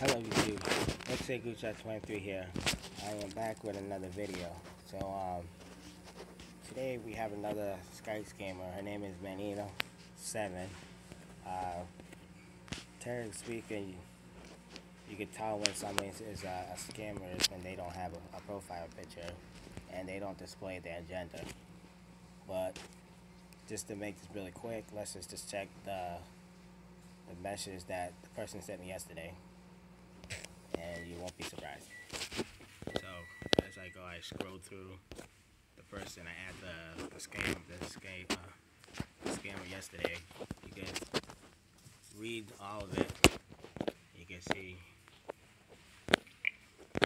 Hello YouTube, XA Guacha 23 here. I am back with another video. So um, today we have another Skype scammer. Her name is Manino7. Uh, Terry speaking, you, can tell when someone is, is a, a, scammer is when they don't have a, a profile picture and they don't display their agenda. But just to make this really quick, let's just, just check the the message that the person sent me yesterday and you won't be surprised. So as I go, I scroll through the person. I add the, the scam, the scam, uh, the scammer yesterday. You can read all of it. You can see.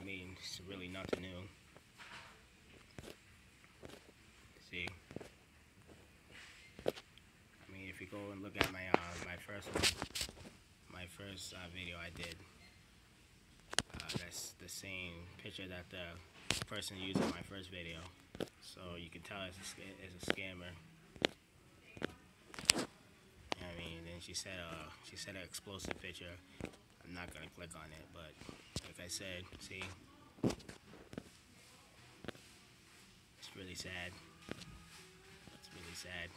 I mean, it's really nothing new. See. I mean, if you go and look at my uh, my first one, my first uh, video I did that's the same picture that the person used in my first video. So you can tell it's a, it's a scammer. I mean, then she said, uh, she said an explosive picture. I'm not gonna click on it, but like I said, see, it's really sad. It's really sad.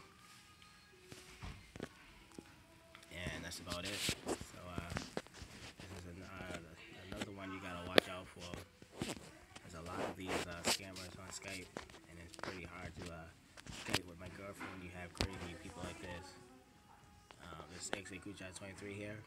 And that's about it. These uh, scammers on Skype, and it's pretty hard to uh, Skype with my girlfriend you have crazy people like this. Uh, this is XA 23 here,